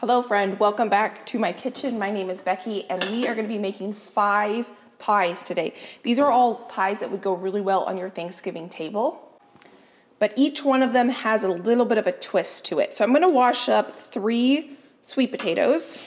Hello friend, welcome back to my kitchen. My name is Becky and we are gonna be making five pies today. These are all pies that would go really well on your Thanksgiving table, but each one of them has a little bit of a twist to it. So I'm gonna wash up three sweet potatoes.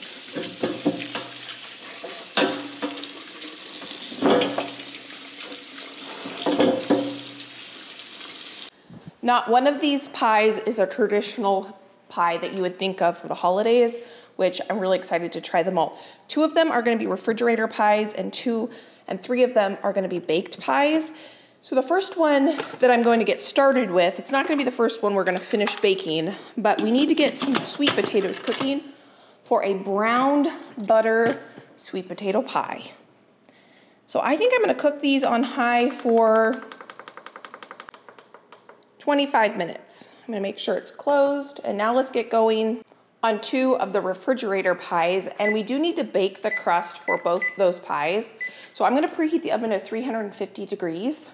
Not one of these pies is a traditional pie that you would think of for the holidays, which I'm really excited to try them all. Two of them are gonna be refrigerator pies and two and three of them are gonna be baked pies. So the first one that I'm going to get started with, it's not gonna be the first one we're gonna finish baking, but we need to get some sweet potatoes cooking for a browned butter sweet potato pie. So I think I'm gonna cook these on high for 25 minutes. I'm gonna make sure it's closed. And now let's get going on two of the refrigerator pies. And we do need to bake the crust for both those pies. So I'm gonna preheat the oven to 350 degrees.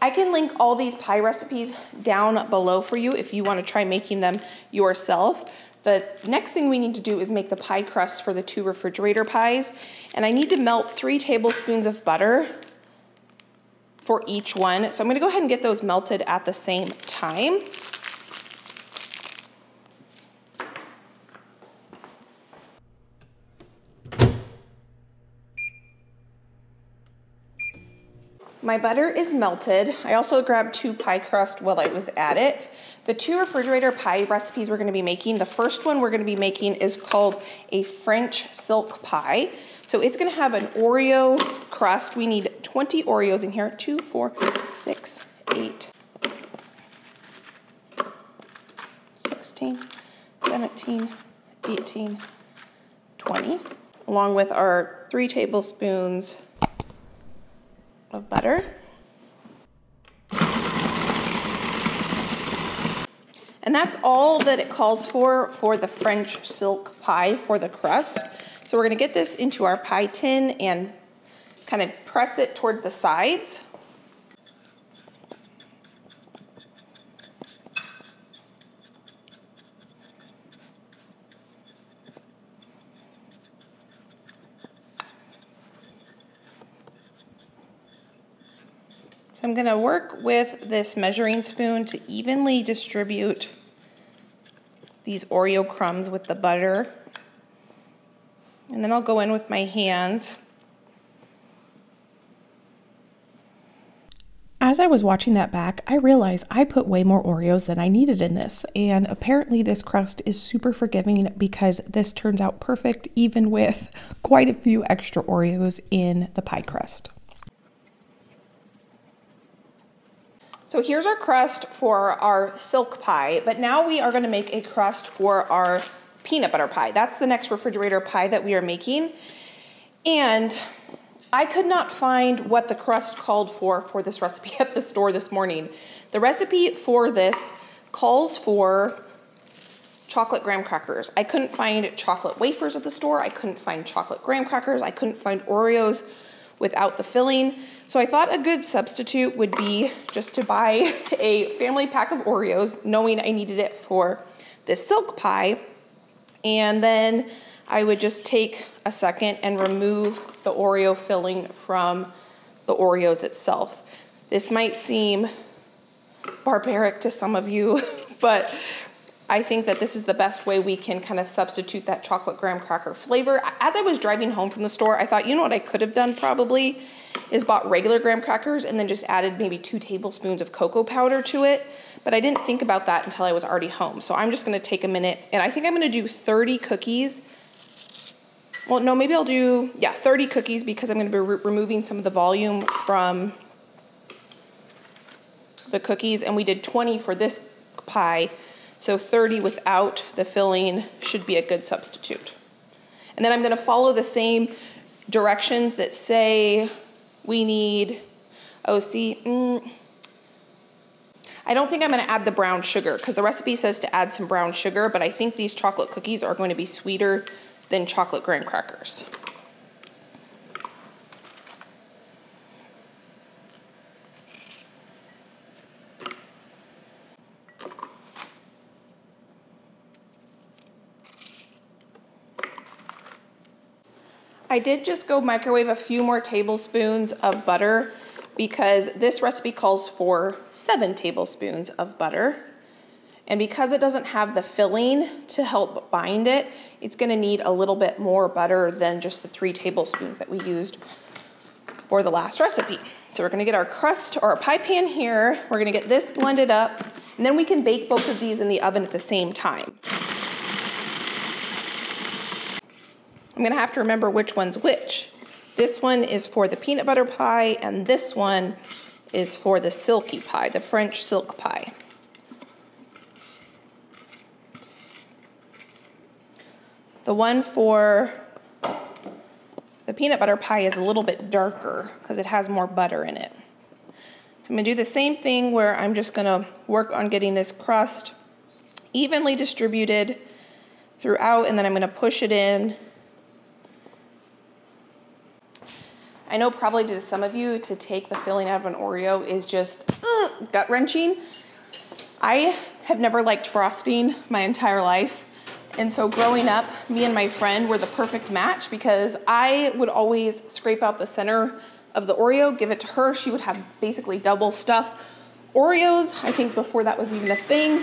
I can link all these pie recipes down below for you if you wanna try making them yourself. The next thing we need to do is make the pie crust for the two refrigerator pies. And I need to melt three tablespoons of butter for each one. So I'm gonna go ahead and get those melted at the same time. My butter is melted. I also grabbed two pie crust while I was at it. The two refrigerator pie recipes we're gonna be making, the first one we're gonna be making is called a French silk pie. So it's gonna have an Oreo crust. We need 20 Oreos in here, two, four, six, eight, 16, 17, 18, 20, along with our three tablespoons of butter. And that's all that it calls for for the French silk pie for the crust. So we're gonna get this into our pie tin and kind of press it toward the sides. So I'm gonna work with this measuring spoon to evenly distribute these Oreo crumbs with the butter. And then I'll go in with my hands. As I was watching that back, I realized I put way more Oreos than I needed in this. And apparently this crust is super forgiving because this turns out perfect even with quite a few extra Oreos in the pie crust. So here's our crust for our silk pie, but now we are gonna make a crust for our peanut butter pie. That's the next refrigerator pie that we are making. And I could not find what the crust called for for this recipe at the store this morning. The recipe for this calls for chocolate graham crackers. I couldn't find chocolate wafers at the store. I couldn't find chocolate graham crackers. I couldn't find Oreos without the filling. So I thought a good substitute would be just to buy a family pack of Oreos, knowing I needed it for this silk pie. And then I would just take a second and remove the Oreo filling from the Oreos itself. This might seem barbaric to some of you, but I think that this is the best way we can kind of substitute that chocolate graham cracker flavor. As I was driving home from the store, I thought, you know what I could have done probably is bought regular graham crackers and then just added maybe two tablespoons of cocoa powder to it. But I didn't think about that until I was already home. So I'm just gonna take a minute and I think I'm gonna do 30 cookies. Well, no, maybe I'll do, yeah, 30 cookies because I'm gonna be re removing some of the volume from the cookies and we did 20 for this pie. So 30 without the filling should be a good substitute. And then I'm gonna follow the same directions that say we need, oh see, mm, I don't think I'm gonna add the brown sugar because the recipe says to add some brown sugar, but I think these chocolate cookies are going to be sweeter than chocolate graham crackers. I did just go microwave a few more tablespoons of butter because this recipe calls for seven tablespoons of butter. And because it doesn't have the filling to help bind it, it's gonna need a little bit more butter than just the three tablespoons that we used for the last recipe. So we're gonna get our crust or our pie pan here, we're gonna get this blended up, and then we can bake both of these in the oven at the same time. I'm gonna have to remember which one's which. This one is for the peanut butter pie, and this one is for the silky pie, the French silk pie. The one for the peanut butter pie is a little bit darker because it has more butter in it. So I'm gonna do the same thing where I'm just gonna work on getting this crust evenly distributed throughout and then I'm gonna push it in. I know probably to some of you to take the filling out of an Oreo is just gut wrenching. I have never liked frosting my entire life. And so growing up, me and my friend were the perfect match because I would always scrape out the center of the Oreo, give it to her. She would have basically double stuff. Oreos, I think before that was even a thing,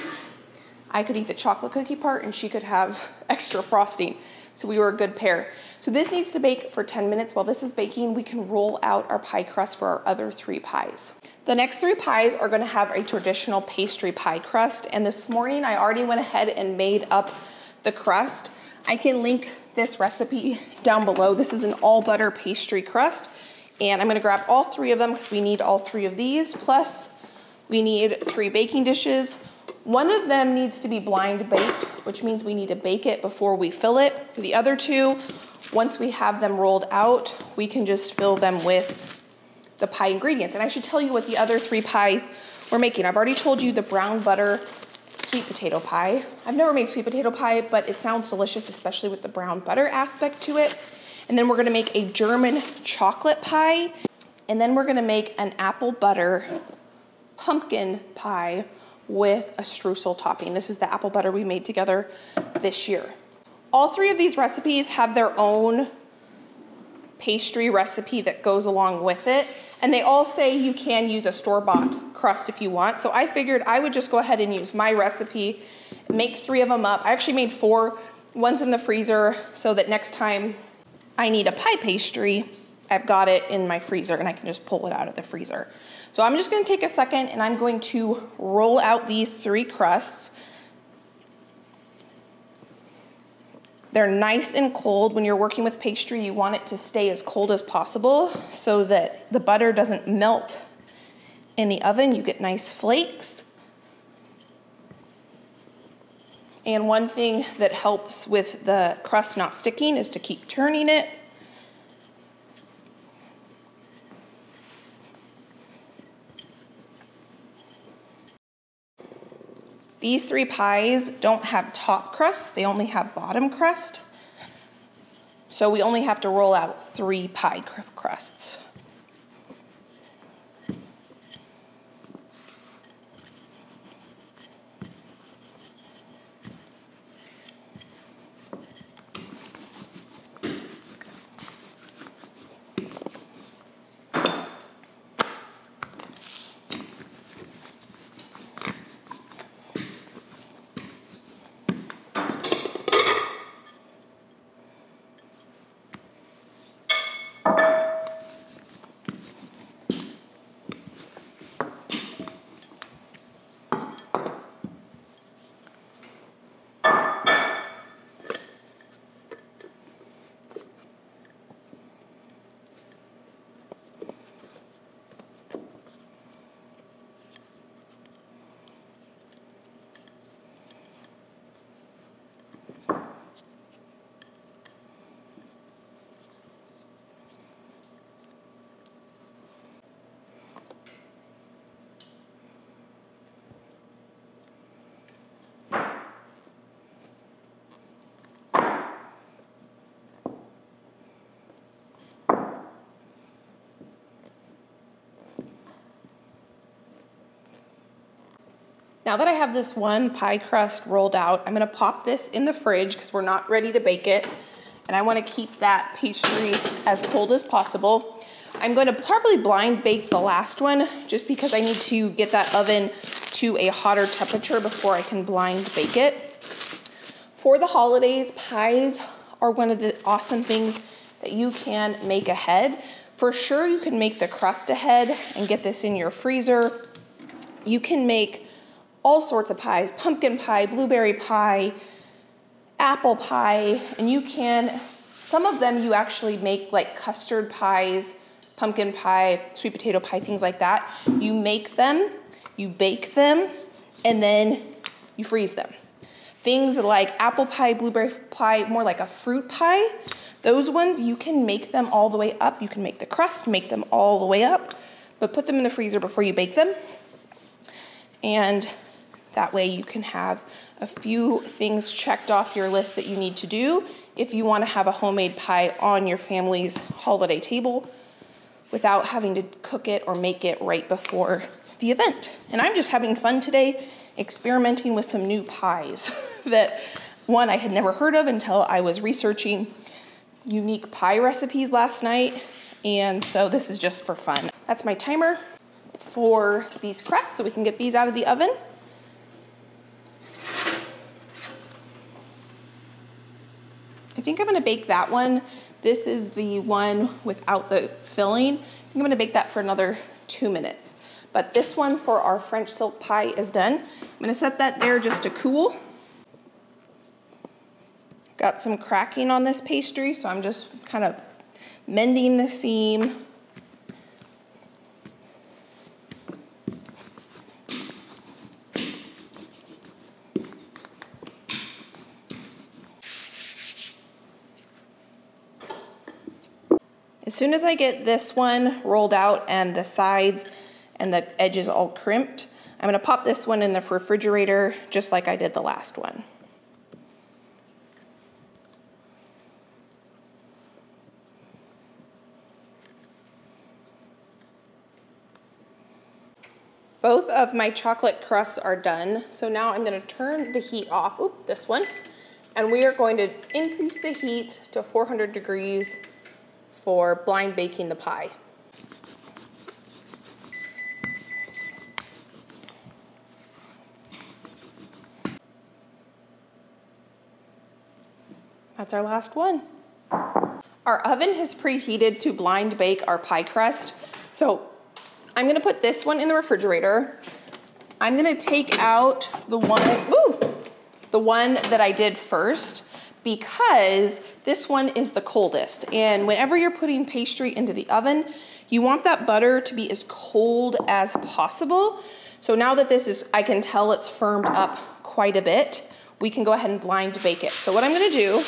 I could eat the chocolate cookie part and she could have extra frosting. So we were a good pair. So this needs to bake for 10 minutes. While this is baking, we can roll out our pie crust for our other three pies. The next three pies are gonna have a traditional pastry pie crust. And this morning I already went ahead and made up the crust. I can link this recipe down below. This is an all butter pastry crust. And I'm gonna grab all three of them because we need all three of these. Plus we need three baking dishes. One of them needs to be blind baked, which means we need to bake it before we fill it. The other two, once we have them rolled out, we can just fill them with the pie ingredients. And I should tell you what the other three pies we're making. I've already told you the brown butter sweet potato pie. I've never made sweet potato pie, but it sounds delicious, especially with the brown butter aspect to it. And then we're gonna make a German chocolate pie. And then we're gonna make an apple butter pumpkin pie with a streusel topping. This is the apple butter we made together this year. All three of these recipes have their own pastry recipe that goes along with it. And they all say you can use a store-bought crust if you want. So I figured I would just go ahead and use my recipe, make three of them up. I actually made four, one's in the freezer so that next time I need a pie pastry, I've got it in my freezer and I can just pull it out of the freezer. So I'm just gonna take a second and I'm going to roll out these three crusts. They're nice and cold. When you're working with pastry, you want it to stay as cold as possible so that the butter doesn't melt in the oven. You get nice flakes. And one thing that helps with the crust not sticking is to keep turning it. These three pies don't have top crust, they only have bottom crust. So we only have to roll out three pie crusts. Now that I have this one pie crust rolled out, I'm gonna pop this in the fridge because we're not ready to bake it. and I wanna keep that pastry as cold as possible. I'm going to probably blind bake the last one just because I need to get that oven to a hotter temperature before I can blind bake it. For the holidays, pies are one of the awesome things that you can make ahead. For sure, you can make the crust ahead and get this in your freezer. You can make all sorts of pies, pumpkin pie, blueberry pie, apple pie, and you can, some of them you actually make like custard pies, pumpkin pie, sweet potato pie, things like that. You make them, you bake them, and then you freeze them. Things like apple pie, blueberry pie, more like a fruit pie, those ones you can make them all the way up. You can make the crust, make them all the way up, but put them in the freezer before you bake them. And that way you can have a few things checked off your list that you need to do if you want to have a homemade pie on your family's holiday table without having to cook it or make it right before the event. And I'm just having fun today experimenting with some new pies that one I had never heard of until I was researching unique pie recipes last night. And so this is just for fun. That's my timer for these crusts so we can get these out of the oven. Think I'm gonna bake that one. This is the one without the filling. I think I'm gonna bake that for another two minutes. But this one for our French silk pie is done. I'm gonna set that there just to cool. Got some cracking on this pastry, so I'm just kind of mending the seam. Soon as I get this one rolled out and the sides and the edges all crimped, I'm gonna pop this one in the refrigerator just like I did the last one. Both of my chocolate crusts are done. So now I'm gonna turn the heat off, oop, this one, and we are going to increase the heat to 400 degrees for blind baking the pie. That's our last one. Our oven has preheated to blind bake our pie crust. So I'm gonna put this one in the refrigerator. I'm gonna take out the one, ooh, the one that I did first because this one is the coldest. And whenever you're putting pastry into the oven, you want that butter to be as cold as possible. So now that this is, I can tell it's firmed up quite a bit, we can go ahead and blind bake it. So what I'm gonna do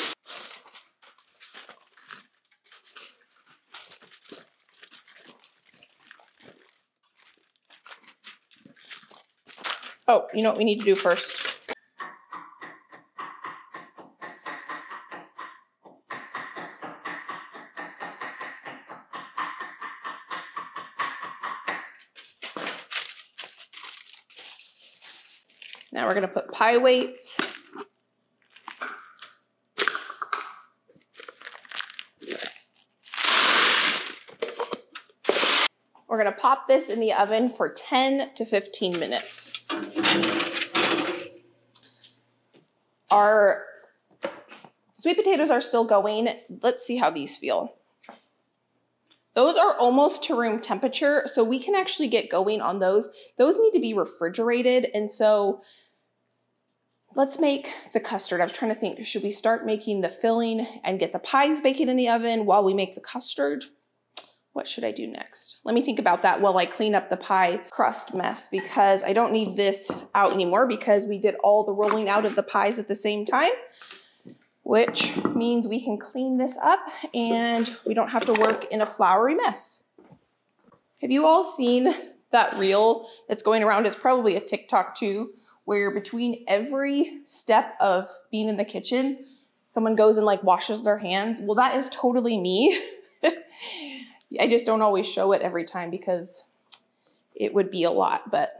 Oh, you know what we need to do first? We're gonna put pie weights. We're gonna pop this in the oven for 10 to 15 minutes. Our sweet potatoes are still going. Let's see how these feel. Those are almost to room temperature, so we can actually get going on those. Those need to be refrigerated, and so let's make the custard. I was trying to think, should we start making the filling and get the pies baking in the oven while we make the custard? what should I do next? Let me think about that while I clean up the pie crust mess because I don't need this out anymore because we did all the rolling out of the pies at the same time, which means we can clean this up and we don't have to work in a floury mess. Have you all seen that reel that's going around? It's probably a TikTok too, where between every step of being in the kitchen, someone goes and like washes their hands. Well, that is totally me. I just don't always show it every time because it would be a lot, but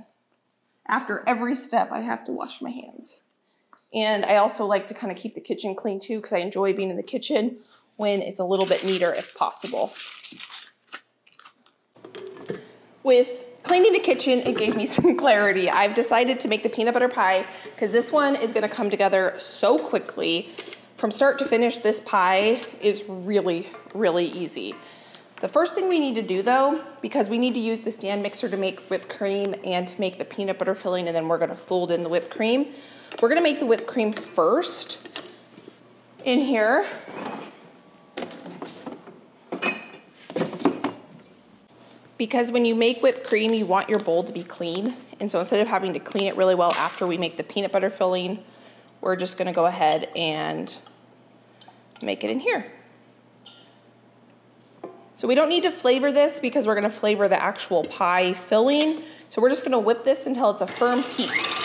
after every step, I have to wash my hands. And I also like to kind of keep the kitchen clean too because I enjoy being in the kitchen when it's a little bit neater if possible. With cleaning the kitchen, it gave me some clarity. I've decided to make the peanut butter pie because this one is gonna come together so quickly. From start to finish, this pie is really, really easy. The first thing we need to do though, because we need to use the stand mixer to make whipped cream and to make the peanut butter filling and then we're gonna fold in the whipped cream. We're gonna make the whipped cream first in here. Because when you make whipped cream, you want your bowl to be clean. And so instead of having to clean it really well after we make the peanut butter filling, we're just gonna go ahead and make it in here. So we don't need to flavor this because we're gonna flavor the actual pie filling. So we're just gonna whip this until it's a firm peak.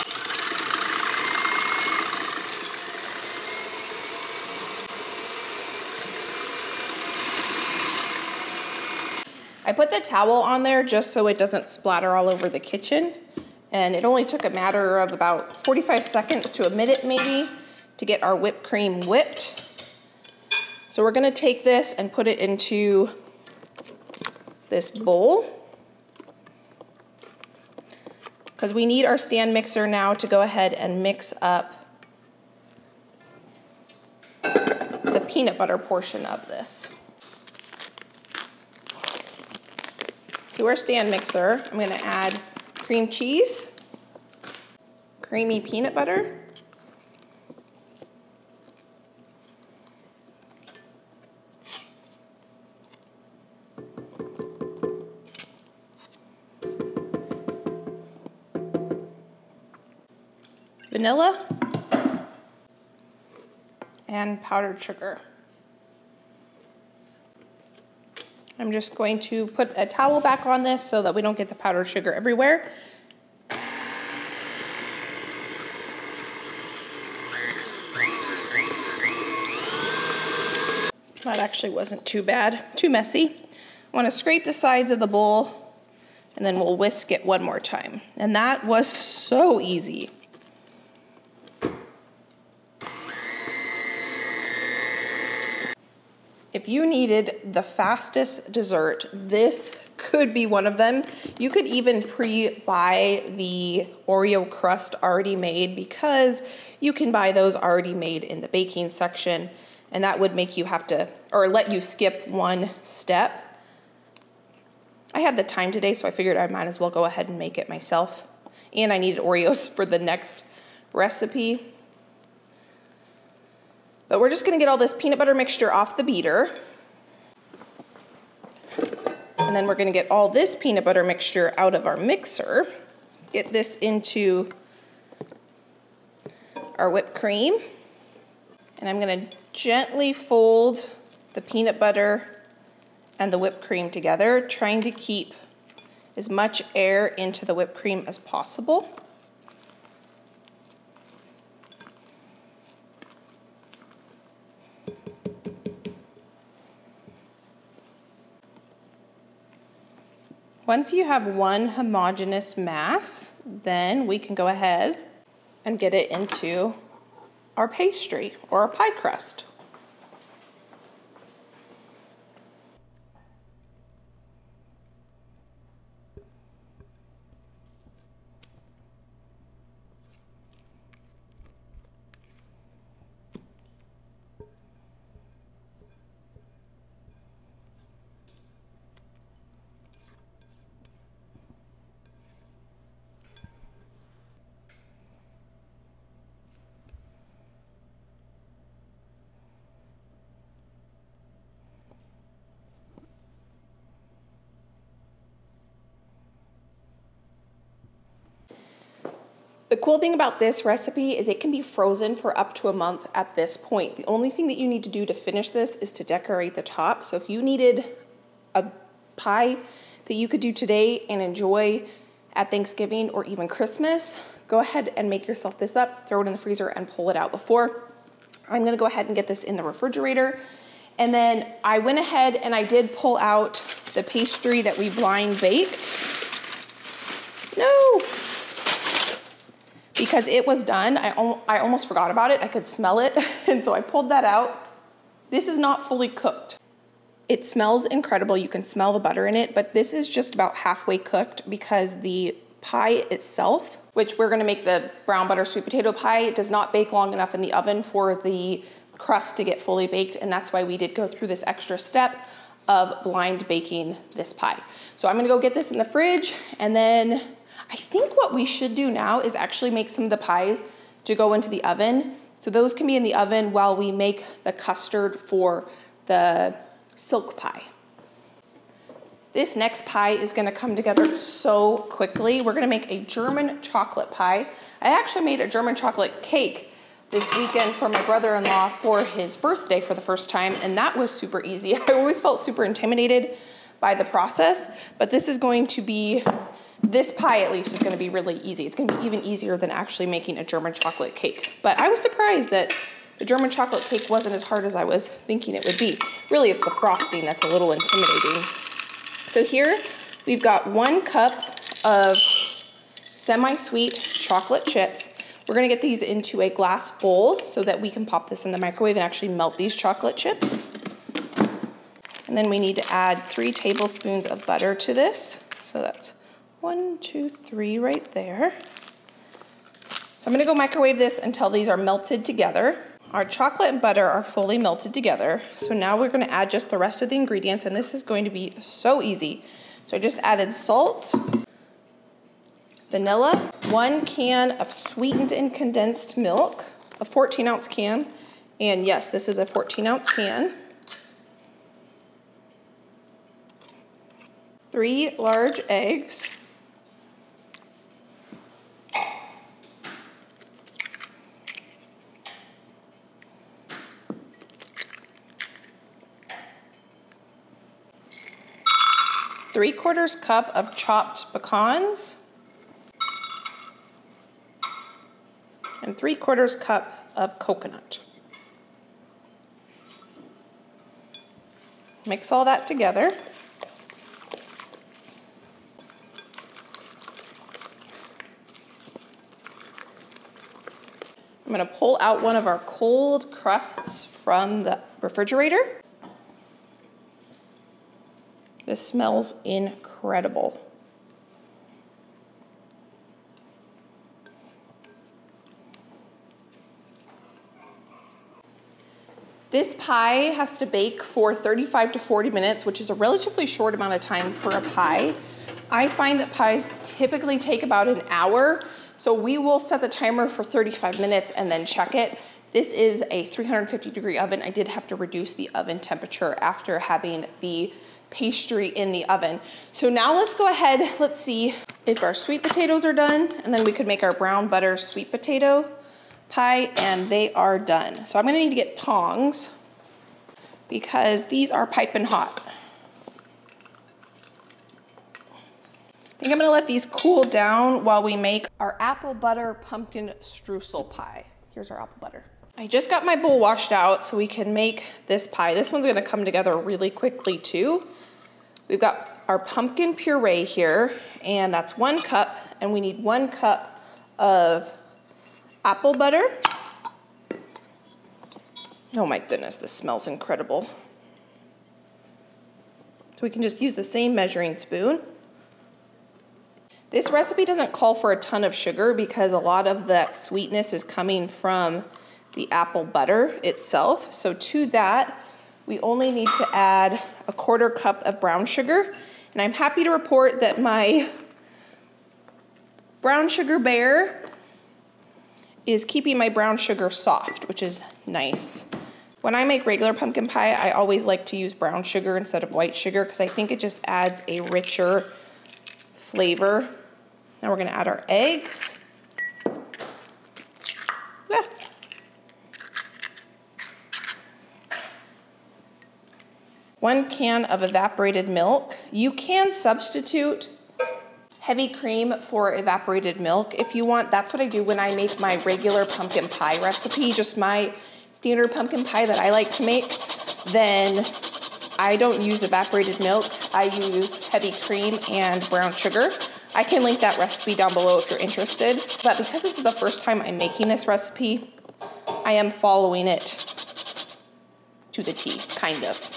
Put the towel on there just so it doesn't splatter all over the kitchen. And it only took a matter of about 45 seconds to a minute maybe to get our whipped cream whipped. So we're gonna take this and put it into this bowl because we need our stand mixer now to go ahead and mix up the peanut butter portion of this. To our stand mixer, I'm gonna add cream cheese, creamy peanut butter, vanilla, and powdered sugar. I'm just going to put a towel back on this so that we don't get the powdered sugar everywhere. That actually wasn't too bad, too messy. I want to scrape the sides of the bowl and then we'll whisk it one more time. And that was so easy. If you needed the fastest dessert, this could be one of them. You could even pre-buy the Oreo crust already made because you can buy those already made in the baking section and that would make you have to, or let you skip one step. I had the time today, so I figured I might as well go ahead and make it myself. And I needed Oreos for the next recipe. But we're just gonna get all this peanut butter mixture off the beater. And then we're gonna get all this peanut butter mixture out of our mixer. Get this into our whipped cream. And I'm gonna gently fold the peanut butter and the whipped cream together, trying to keep as much air into the whipped cream as possible. Once you have one homogeneous mass, then we can go ahead and get it into our pastry or our pie crust. The cool thing about this recipe is it can be frozen for up to a month at this point. The only thing that you need to do to finish this is to decorate the top. So if you needed a pie that you could do today and enjoy at Thanksgiving or even Christmas, go ahead and make yourself this up, throw it in the freezer and pull it out before. I'm gonna go ahead and get this in the refrigerator. And then I went ahead and I did pull out the pastry that we blind baked. No, because it was done. I, I almost forgot about it. I could smell it. And so I pulled that out. This is not fully cooked. It smells incredible. You can smell the butter in it, but this is just about halfway cooked because the pie itself, which we're gonna make the brown butter sweet potato pie, it does not bake long enough in the oven for the crust to get fully baked. And that's why we did go through this extra step of blind baking this pie. So I'm gonna go get this in the fridge and then I think what we should do now is actually make some of the pies to go into the oven. So those can be in the oven while we make the custard for the silk pie. This next pie is gonna come together so quickly. We're gonna make a German chocolate pie. I actually made a German chocolate cake this weekend for my brother-in-law for his birthday for the first time, and that was super easy. I always felt super intimidated by the process, but this is going to be this pie at least is gonna be really easy. It's gonna be even easier than actually making a German chocolate cake. But I was surprised that the German chocolate cake wasn't as hard as I was thinking it would be. Really, it's the frosting that's a little intimidating. So here, we've got one cup of semi-sweet chocolate chips. We're gonna get these into a glass bowl so that we can pop this in the microwave and actually melt these chocolate chips. And then we need to add three tablespoons of butter to this. So that's one, two, three right there. So I'm gonna go microwave this until these are melted together. Our chocolate and butter are fully melted together. So now we're gonna add just the rest of the ingredients and this is going to be so easy. So I just added salt, vanilla, one can of sweetened and condensed milk, a 14 ounce can. And yes, this is a 14 ounce can. Three large eggs. Three quarters cup of chopped pecans, and three quarters cup of coconut. Mix all that together. I'm gonna pull out one of our cold crusts from the refrigerator. This smells incredible. This pie has to bake for 35 to 40 minutes, which is a relatively short amount of time for a pie. I find that pies typically take about an hour, so we will set the timer for 35 minutes and then check it. This is a 350 degree oven. I did have to reduce the oven temperature after having the pastry in the oven. So now let's go ahead, let's see if our sweet potatoes are done, and then we could make our brown butter sweet potato pie, and they are done. So I'm gonna need to get tongs because these are piping hot. I think I'm gonna let these cool down while we make our apple butter pumpkin streusel pie. Here's our apple butter. I just got my bowl washed out so we can make this pie. This one's gonna come together really quickly too. We've got our pumpkin puree here, and that's one cup, and we need one cup of apple butter. Oh my goodness, this smells incredible. So we can just use the same measuring spoon. This recipe doesn't call for a ton of sugar because a lot of that sweetness is coming from the apple butter itself. So to that, we only need to add a quarter cup of brown sugar. And I'm happy to report that my brown sugar bear is keeping my brown sugar soft, which is nice. When I make regular pumpkin pie, I always like to use brown sugar instead of white sugar because I think it just adds a richer flavor. Now we're gonna add our eggs. One can of evaporated milk. You can substitute heavy cream for evaporated milk if you want. That's what I do when I make my regular pumpkin pie recipe, just my standard pumpkin pie that I like to make. Then I don't use evaporated milk. I use heavy cream and brown sugar. I can link that recipe down below if you're interested. But because this is the first time I'm making this recipe, I am following it to the T, kind of.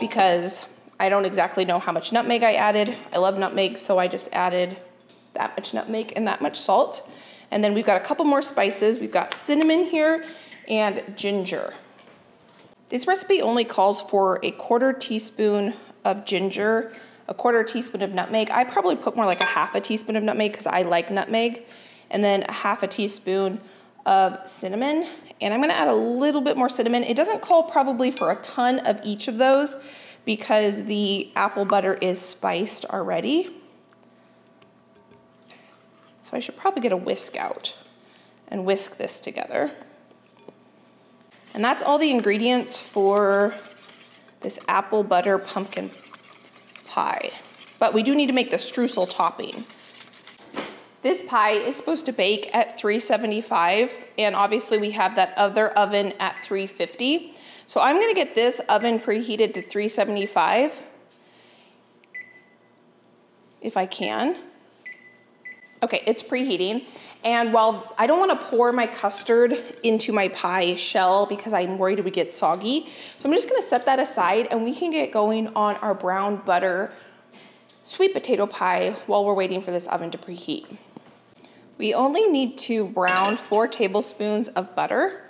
Because I don't exactly know how much nutmeg I added. I love nutmeg, so I just added that much nutmeg and that much salt. And then we've got a couple more spices. We've got cinnamon here and ginger. This recipe only calls for a quarter teaspoon of ginger, a quarter teaspoon of nutmeg. I probably put more like a half a teaspoon of nutmeg because I like nutmeg, and then a half a teaspoon of cinnamon. And I'm gonna add a little bit more cinnamon. It doesn't call probably for a ton of each of those because the apple butter is spiced already. So I should probably get a whisk out and whisk this together. And that's all the ingredients for this apple butter pumpkin pie. But we do need to make the streusel topping. This pie is supposed to bake at 375, and obviously we have that other oven at 350. So I'm gonna get this oven preheated to 375, if I can. Okay, it's preheating. And while I don't wanna pour my custard into my pie shell because I'm worried it would get soggy, so I'm just gonna set that aside and we can get going on our brown butter sweet potato pie while we're waiting for this oven to preheat. We only need to brown four tablespoons of butter,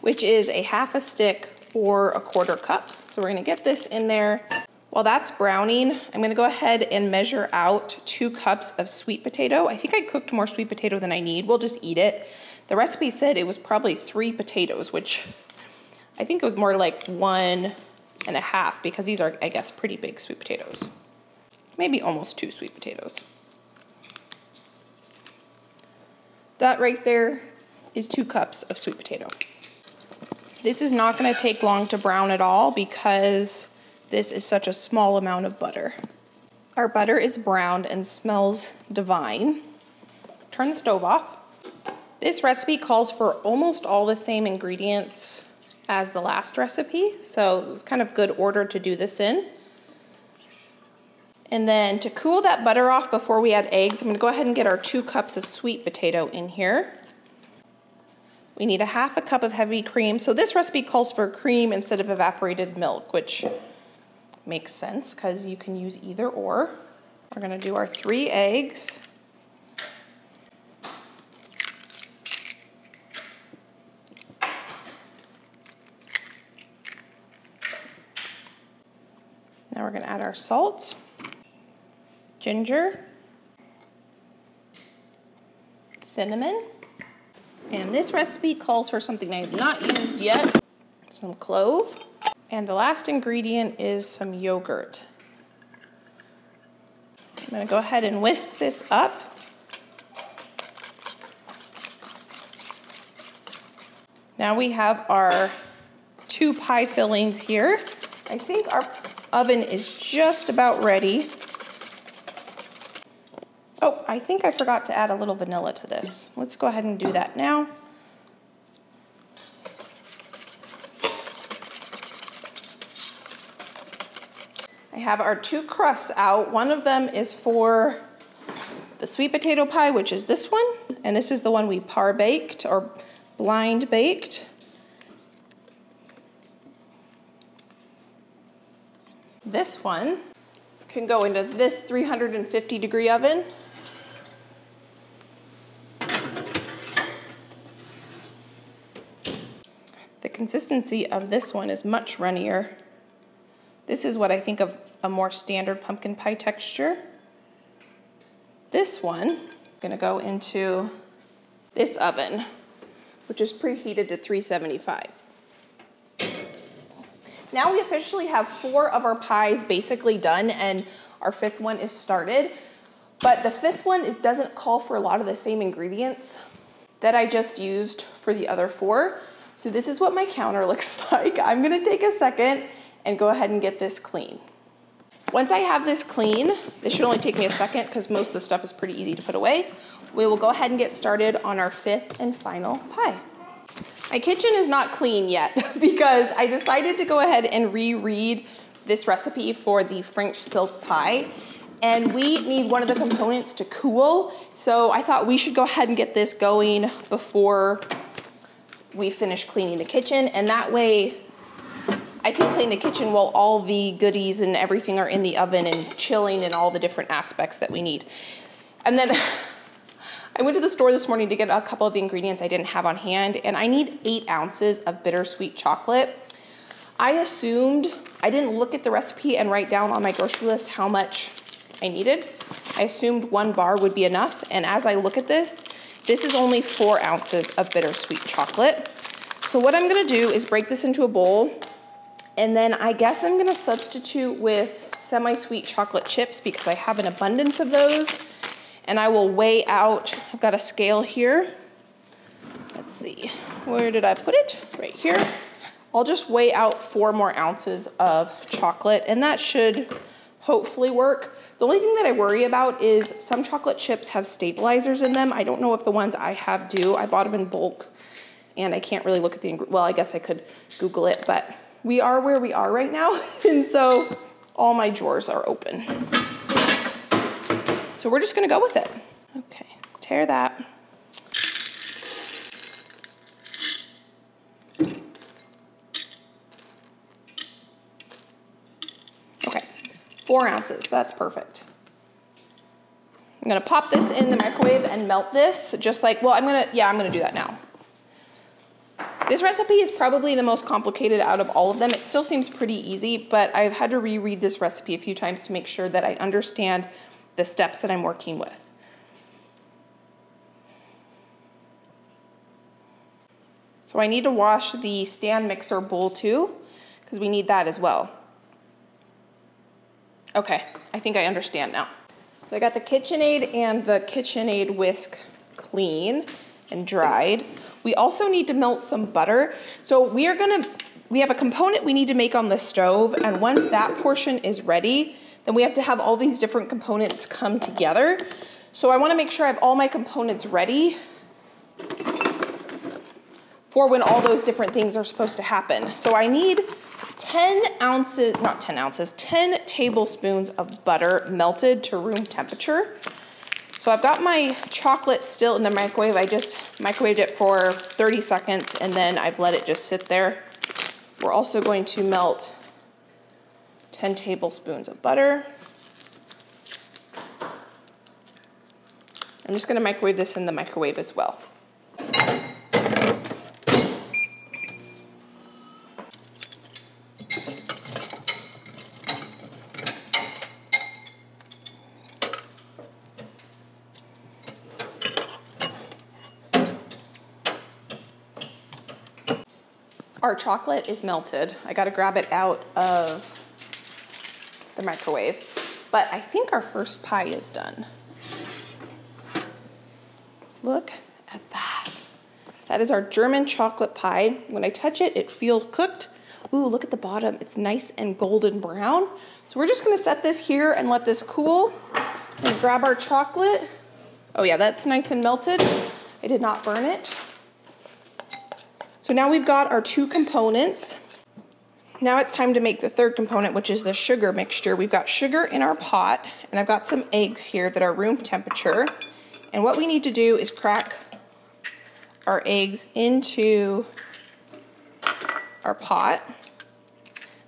which is a half a stick or a quarter cup. So we're gonna get this in there while that's browning, I'm gonna go ahead and measure out two cups of sweet potato. I think I cooked more sweet potato than I need. We'll just eat it. The recipe said it was probably three potatoes, which I think it was more like one and a half because these are, I guess, pretty big sweet potatoes. Maybe almost two sweet potatoes. That right there is two cups of sweet potato. This is not gonna take long to brown at all because this is such a small amount of butter. Our butter is browned and smells divine. Turn the stove off. This recipe calls for almost all the same ingredients as the last recipe, so it's kind of good order to do this in. And then to cool that butter off before we add eggs, I'm gonna go ahead and get our two cups of sweet potato in here. We need a half a cup of heavy cream. So this recipe calls for cream instead of evaporated milk, which makes sense because you can use either or. We're gonna do our three eggs. Now we're gonna add our salt, ginger, cinnamon, and this recipe calls for something I have not used yet, some clove. And the last ingredient is some yogurt. I'm gonna go ahead and whisk this up. Now we have our two pie fillings here. I think our oven is just about ready. I think I forgot to add a little vanilla to this. Let's go ahead and do that now. I have our two crusts out. One of them is for the sweet potato pie, which is this one, and this is the one we par baked or blind baked. This one can go into this 350 degree oven. Consistency of this one is much runnier. This is what I think of a more standard pumpkin pie texture. This one, I'm gonna go into this oven, which is preheated to 375. Now we officially have four of our pies basically done and our fifth one is started. But the fifth one is, doesn't call for a lot of the same ingredients that I just used for the other four. So this is what my counter looks like. I'm gonna take a second and go ahead and get this clean. Once I have this clean, this should only take me a second because most of the stuff is pretty easy to put away. We will go ahead and get started on our fifth and final pie. My kitchen is not clean yet because I decided to go ahead and reread this recipe for the French silk pie. and we need one of the components to cool. So I thought we should go ahead and get this going before we finish cleaning the kitchen. And that way I can clean the kitchen while all the goodies and everything are in the oven and chilling and all the different aspects that we need. And then I went to the store this morning to get a couple of the ingredients I didn't have on hand, and I need eight ounces of bittersweet chocolate. I assumed, I didn't look at the recipe and write down on my grocery list how much I needed. I assumed one bar would be enough, and as I look at this, this is only four ounces of bittersweet chocolate. So what I'm gonna do is break this into a bowl, and then I guess I'm gonna substitute with semi-sweet chocolate chips because I have an abundance of those. And I will weigh out, I've got a scale here. Let's see, where did I put it? Right here. I'll just weigh out four more ounces of chocolate and that should hopefully work. The only thing that I worry about is some chocolate chips have stabilizers in them. I don't know if the ones I have do. I bought them in bulk and I can't really look at the, well, I guess I could Google it, but we are where we are right now. And so all my drawers are open. So we're just gonna go with it. Okay, tear that. Four ounces, that's perfect. I'm gonna pop this in the microwave and melt this, just like, well, I'm gonna, yeah, I'm gonna do that now. This recipe is probably the most complicated out of all of them. It still seems pretty easy, but I've had to reread this recipe a few times to make sure that I understand the steps that I'm working with. So I need to wash the stand mixer bowl too, because we need that as well. Okay, I think I understand now. So I got the KitchenAid and the KitchenAid whisk clean and dried. We also need to melt some butter. So we are gonna, we have a component we need to make on the stove and once that portion is ready, then we have to have all these different components come together. So I wanna make sure I have all my components ready for when all those different things are supposed to happen. So I need 10 ounces, not 10 ounces, 10 tablespoons of butter melted to room temperature. So I've got my chocolate still in the microwave. I just microwaved it for 30 seconds and then I've let it just sit there. We're also going to melt 10 tablespoons of butter. I'm just gonna microwave this in the microwave as well. Our chocolate is melted. I gotta grab it out of the microwave. But I think our first pie is done. Look at that. That is our German chocolate pie. When I touch it, it feels cooked. Ooh, look at the bottom. It's nice and golden brown. So we're just gonna set this here and let this cool. And grab our chocolate. Oh yeah, that's nice and melted. I did not burn it. So now we've got our two components. Now it's time to make the third component, which is the sugar mixture. We've got sugar in our pot, and I've got some eggs here that are room temperature. And what we need to do is crack our eggs into our pot.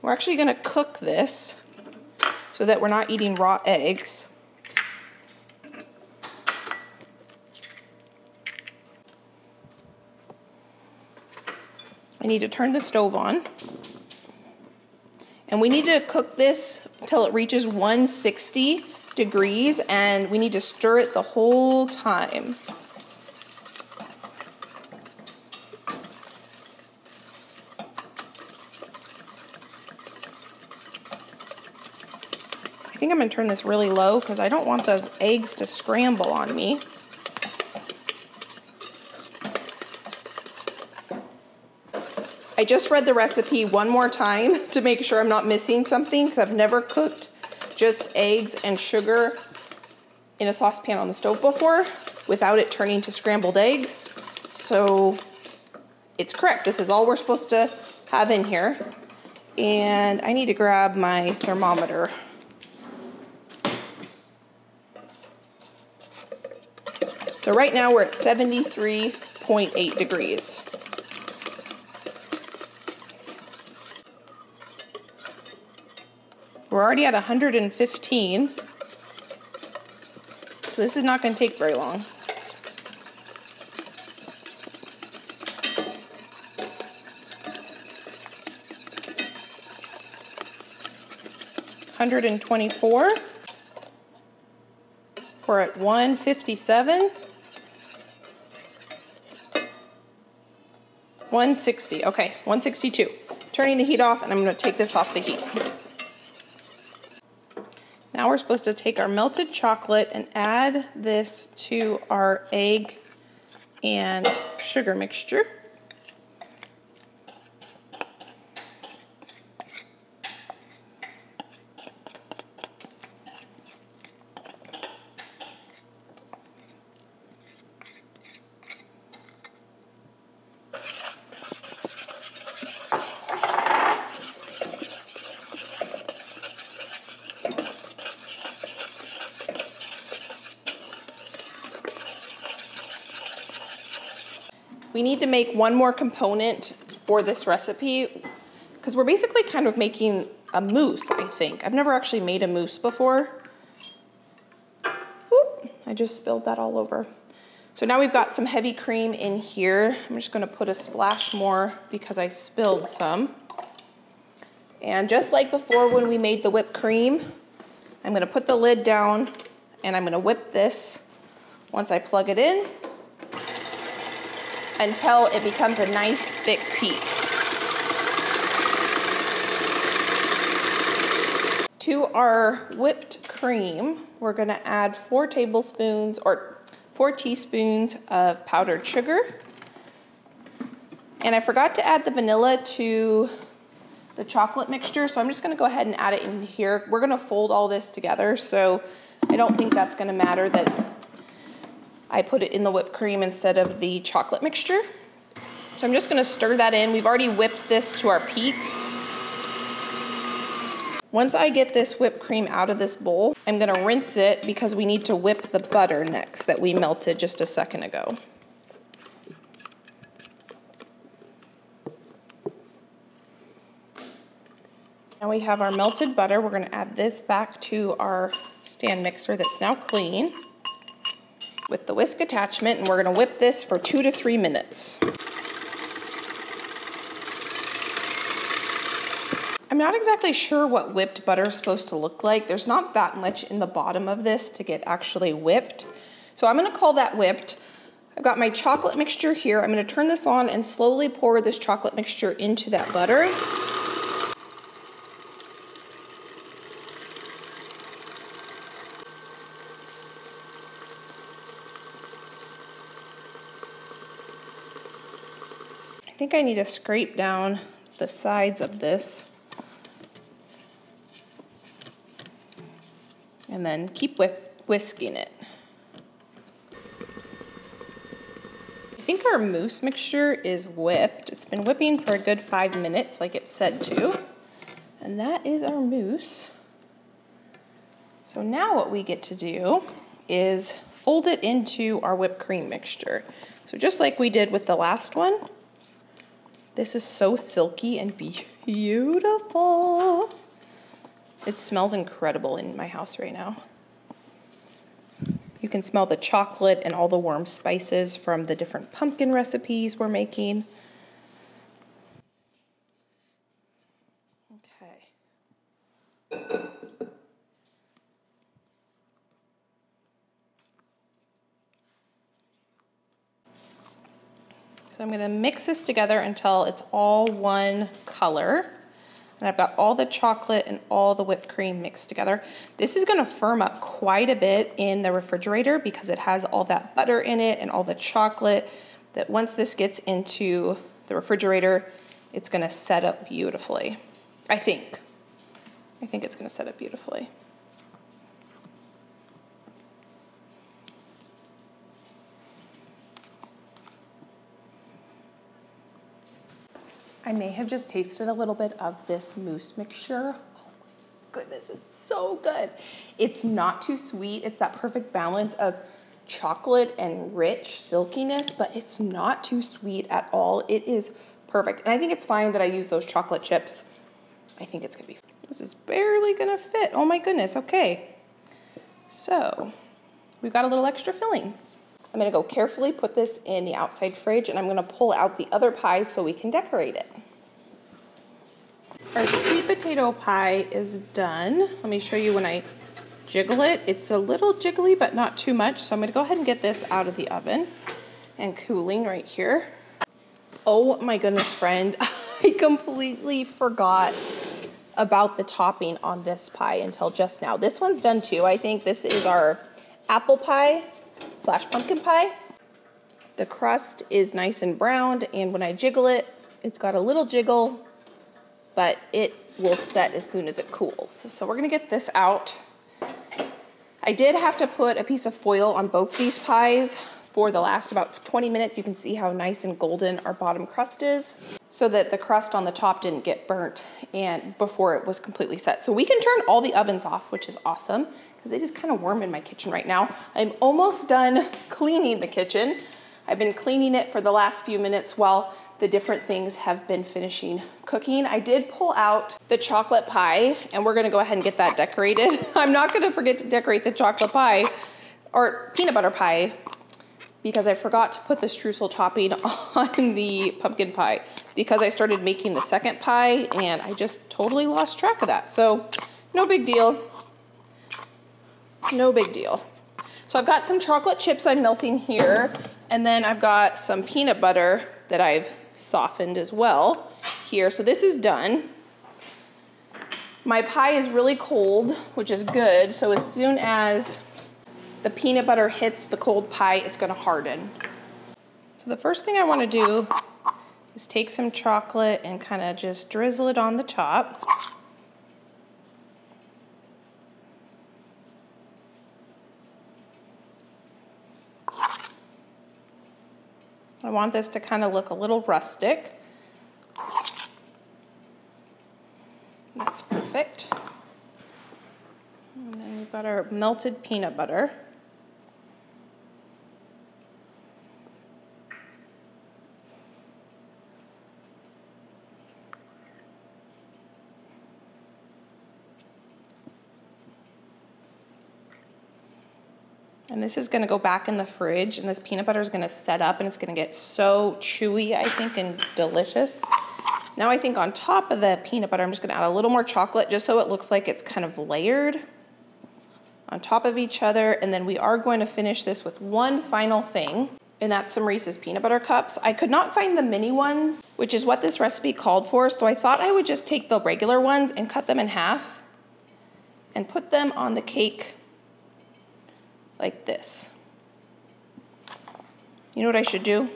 We're actually gonna cook this so that we're not eating raw eggs. I need to turn the stove on. And we need to cook this until it reaches 160 degrees and we need to stir it the whole time. I think I'm gonna turn this really low because I don't want those eggs to scramble on me. I just read the recipe one more time to make sure I'm not missing something because I've never cooked just eggs and sugar in a saucepan on the stove before without it turning to scrambled eggs. So it's correct. This is all we're supposed to have in here. And I need to grab my thermometer. So right now we're at 73.8 degrees. We're already at 115. So this is not going to take very long. Hundred and twenty-four. We're at one fifty-seven. One sixty. Okay, one sixty-two. Turning the heat off, and I'm going to take this off the heat. Now we're supposed to take our melted chocolate and add this to our egg and sugar mixture. We need to make one more component for this recipe because we're basically kind of making a mousse, I think. I've never actually made a mousse before. Oop, I just spilled that all over. So now we've got some heavy cream in here. I'm just gonna put a splash more because I spilled some. And just like before when we made the whipped cream, I'm gonna put the lid down and I'm gonna whip this once I plug it in until it becomes a nice thick peak. To our whipped cream, we're gonna add four tablespoons or four teaspoons of powdered sugar. And I forgot to add the vanilla to the chocolate mixture, so I'm just gonna go ahead and add it in here. We're gonna fold all this together, so I don't think that's gonna matter that I put it in the whipped cream instead of the chocolate mixture. So I'm just gonna stir that in. We've already whipped this to our peaks. Once I get this whipped cream out of this bowl, I'm gonna rinse it because we need to whip the butter next that we melted just a second ago. Now we have our melted butter. We're gonna add this back to our stand mixer that's now clean with the whisk attachment and we're gonna whip this for two to three minutes. I'm not exactly sure what whipped butter is supposed to look like. There's not that much in the bottom of this to get actually whipped. So I'm gonna call that whipped. I've got my chocolate mixture here. I'm gonna turn this on and slowly pour this chocolate mixture into that butter. Think I need to scrape down the sides of this. And then keep whisking it. I think our mousse mixture is whipped. It's been whipping for a good five minutes like it said to. And that is our mousse. So now what we get to do is fold it into our whipped cream mixture. So just like we did with the last one, this is so silky and beautiful. It smells incredible in my house right now. You can smell the chocolate and all the warm spices from the different pumpkin recipes we're making. Okay. So I'm gonna mix this together until it's all one color. And I've got all the chocolate and all the whipped cream mixed together. This is gonna firm up quite a bit in the refrigerator because it has all that butter in it and all the chocolate that once this gets into the refrigerator, it's gonna set up beautifully. I think. I think it's gonna set up beautifully. I may have just tasted a little bit of this mousse mixture. Oh my goodness, it's so good. It's not too sweet. It's that perfect balance of chocolate and rich silkiness, but it's not too sweet at all. It is perfect. And I think it's fine that I use those chocolate chips. I think it's gonna be, this is barely gonna fit. Oh my goodness, okay. So, we've got a little extra filling. I'm gonna go carefully put this in the outside fridge and I'm gonna pull out the other pie so we can decorate it. Our sweet potato pie is done. Let me show you when I jiggle it. It's a little jiggly, but not too much. So I'm gonna go ahead and get this out of the oven and cooling right here. Oh my goodness, friend. I completely forgot about the topping on this pie until just now. This one's done too. I think this is our apple pie slash pumpkin pie. The crust is nice and browned, and when I jiggle it, it's got a little jiggle, but it will set as soon as it cools. So we're gonna get this out I did have to put a piece of foil on both these pies for the last about 20 minutes. You can see how nice and golden our bottom crust is so that the crust on the top didn't get burnt and before it was completely set. So we can turn all the ovens off, which is awesome because it is kind of warm in my kitchen right now. I'm almost done cleaning the kitchen. I've been cleaning it for the last few minutes while the different things have been finishing cooking. I did pull out the chocolate pie and we're gonna go ahead and get that decorated. I'm not gonna forget to decorate the chocolate pie or peanut butter pie because I forgot to put the streusel topping on the pumpkin pie because I started making the second pie and I just totally lost track of that. So no big deal, no big deal. So I've got some chocolate chips I'm melting here and then I've got some peanut butter that I've softened as well here. So this is done. My pie is really cold, which is good. So as soon as the peanut butter hits the cold pie, it's gonna harden. So the first thing I wanna do is take some chocolate and kind of just drizzle it on the top. I want this to kind of look a little rustic. That's perfect. And then we've got our melted peanut butter. And this is gonna go back in the fridge and this peanut butter is gonna set up and it's gonna get so chewy, I think, and delicious. Now I think on top of the peanut butter, I'm just gonna add a little more chocolate just so it looks like it's kind of layered on top of each other. And then we are going to finish this with one final thing, and that's some Reese's peanut butter cups. I could not find the mini ones, which is what this recipe called for, so I thought I would just take the regular ones and cut them in half and put them on the cake like this. You know what I should do?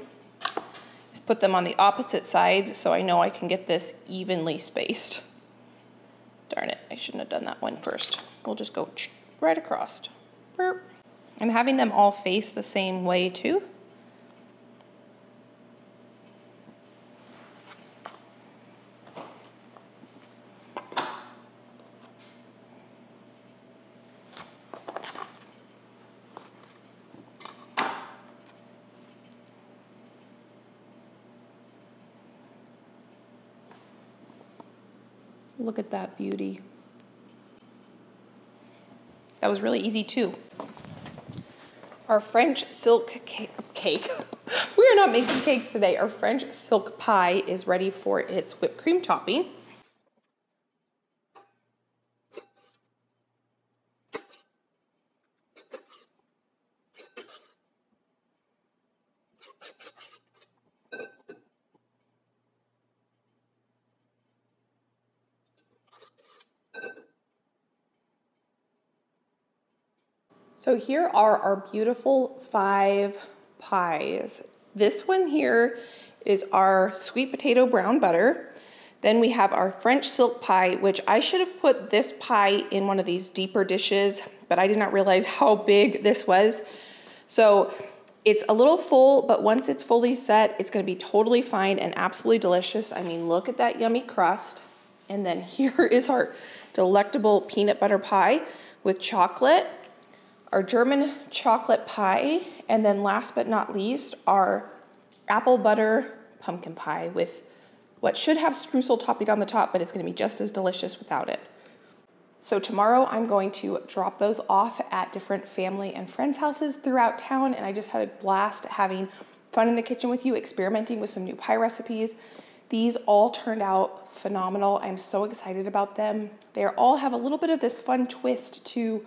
Is put them on the opposite sides so I know I can get this evenly spaced. Darn it, I shouldn't have done that one first. We'll just go right across. Burp. I'm having them all face the same way too. Look at that beauty. That was really easy too. Our French silk cake, cake. we are not making cakes today. Our French silk pie is ready for its whipped cream topping. Here are our beautiful five pies. This one here is our sweet potato brown butter. Then we have our French silk pie, which I should have put this pie in one of these deeper dishes, but I did not realize how big this was. So it's a little full, but once it's fully set, it's gonna be totally fine and absolutely delicious. I mean, look at that yummy crust. And then here is our delectable peanut butter pie with chocolate our German chocolate pie, and then last but not least, our apple butter pumpkin pie with what should have streusel topping on the top, but it's gonna be just as delicious without it. So tomorrow I'm going to drop those off at different family and friends' houses throughout town, and I just had a blast having fun in the kitchen with you, experimenting with some new pie recipes. These all turned out phenomenal. I'm so excited about them. They all have a little bit of this fun twist to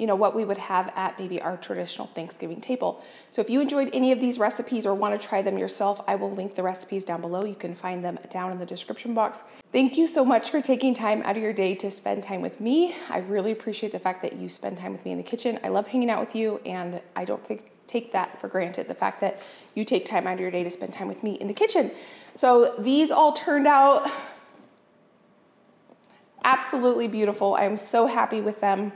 you know, what we would have at maybe our traditional Thanksgiving table. So if you enjoyed any of these recipes or want to try them yourself, I will link the recipes down below. You can find them down in the description box. Thank you so much for taking time out of your day to spend time with me. I really appreciate the fact that you spend time with me in the kitchen. I love hanging out with you and I don't think take that for granted, the fact that you take time out of your day to spend time with me in the kitchen. So these all turned out absolutely beautiful. I am so happy with them.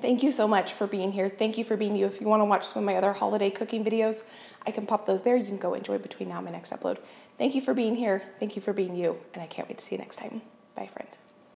Thank you so much for being here. Thank you for being you. If you want to watch some of my other holiday cooking videos, I can pop those there. You can go enjoy between now and my next upload. Thank you for being here. Thank you for being you. And I can't wait to see you next time. Bye, friend.